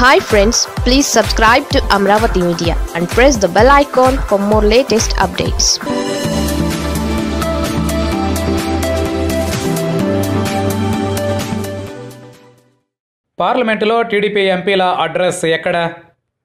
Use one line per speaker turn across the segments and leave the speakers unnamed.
Hi friends please subscribe to Amaravati media and press the bell icon for more latest updates
పార్లమెంటులో TDP ఎంపీల address ఎక్కడ?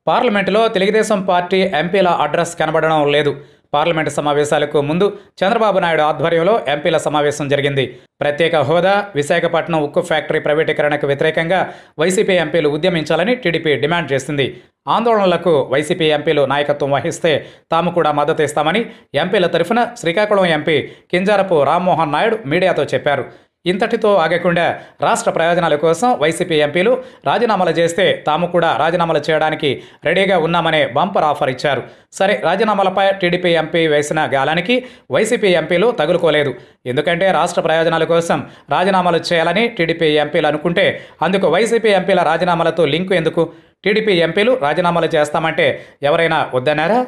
పార్లమెంటులో Telugu Desam party ఎంపీల address కనబడడం లేదు. పార్లమెంటు సమావేశాలకు ముందు చంద్రబాబు నాయుడు ఆధ్వర్యంలో ఎంపీల సమావేశం జరిగింది. ప్రత్యేక హోదా విశాఖపట్నం ఉక్కు ఫ్యాక్టరీ ప్రైవేటీకరణకు వ్యతిరేకంగా వైసీపీ ఎంపీలు ఉద్యమించాలని టీడీపీ డిమాండ్ చేసింది. ఆందోళనలకు వైసీపీ ఎంపీలు నాయకత్వం వహిస్తే తాము కూడా మద్దతు ఇస్తామని ఎంపీల తరఫున శ్రీకాకుళం ఎంపీ కింజారపు రామ్మోహన్ నాయుడు మీడియాతో చెప్పారు. ఇంతటితో ఆగకుండా రాష్ట్ర ప్రయోజనాల కోసం వైసీపీ ఎంపీలు రాజీనామాలు చేస్తే తాము కూడా రాజీనామాలు చేయడానికి రెడీగా ఉన్నామనే బంపర్ ఆఫర్ ఇచ్చారు. సరే రాజీనామాలపై టీడీపీ ఎంపీ వేసిన గాలానికి వైసీపీ ఎంపీలు తగులుకోలేదు. ఎందుకంటే రాష్ట్ర ప్రయోజనాల కోసం రాజీనామాలు చేయాలని టీడీపీ ఎంపీలు అనుకుంటే అందుకు వైసీపీ ఎంపీల రాజీనామాలతో లింకు ఎందుకు? టీడీపీ ఎంపీలు రాజీనామాలు చేస్తామంటే ఎవరైనా వద్దన్నారా?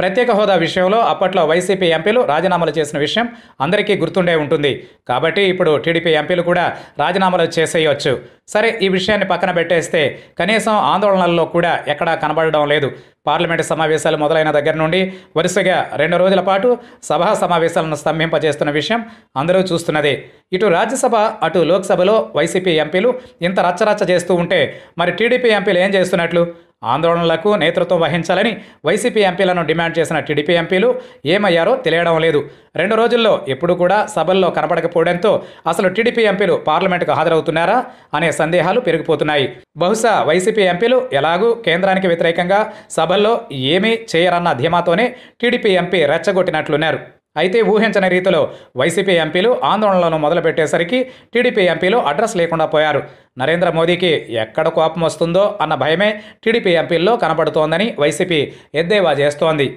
ప్రత్యేక హోదా విషయంలో అప్పట్లో వైసీపీ ఎంపీలు రాజీనామాలు చేసిన విషయం అందరికీ గుర్తుండే ఉంటుంది. కాబట్టి ఇప్పుడు టీడీపీ ఎంపీలు కూడా రాజీనామాలు చేసేయవచ్చు సరే ఈ విషయాన్ని పక్కన పెట్టేస్తే కనీసం ఆందోళనల్లో కూడా ఎక్కడా కనబడడం లేదు. పార్లమెంటు సమావేశాలు మొదలైన దగ్గర నుండి వరుసగా రెండు రోజుల పాటు సభా సమావేశాలను స్తంభింపజేస్తున్న విషయం అందరూ చూస్తున్నదే. ఇటు రాజ్యసభ అటు లోక్సభలో వైసీపీ ఎంపీలు ఇంత రచ్చరచ్చ చేస్తూ ఉంటే మరి టీడీపీ ఎంపీలు ఏం చేస్తున్నట్లు? ఆందోళనలకు నేతృత్వం వహించాలని వైసీపీ ఎంపీలను డిమాండ్ చేసిన టీడీపీ ఎంపీలు ఏమయ్యారో తెలియడం లేదు. రెండు రోజుల్లో ఎప్పుడు కూడా సభల్లో కనపడకపోవడంతో అసలు టీడీపీ ఎంపీలు పార్లమెంటుకు హాజరవుతున్నారా అనే సందేహాలు పెరిగిపోతున్నాయి. బహుశా వైసీపీ ఎంపీలు ఎలాగూ కేంద్రానికి వ్యతిరేకంగా సభల్లో ఏమీ చేయరన్న ధీమాతోనే టీడీపీ ఎంపీ రెచ్చగొట్టినట్లున్నారు. అయితే ఊహించని రీతిలో వైసీపీ ఎంపీలు ఆందోళనలను మొదలుపెట్టేసరికి టీడీపీ ఎంపీలు అడ్రస్ లేకుండా పోయారు. నరేంద్ర మోదీకి ఎక్కడ కోపం వస్తుందో అన్న భయమే టీడీపీ ఎంపీల్లో కనబడుతోందని వైసీపీ ఎద్దేవా చేస్తోంది.